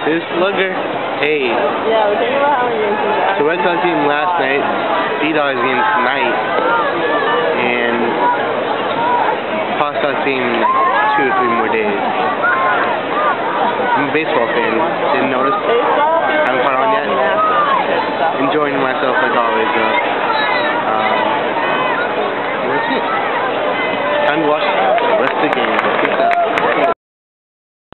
This slugger. Hey. Yeah, we're talking about how many games in So Red Sox game last night, Sea Dogs game tonight, and Hot Sox game two or three more days. I'm a baseball fan. Didn't notice. Baseball? Haven't caught on yet? Enjoying myself like always.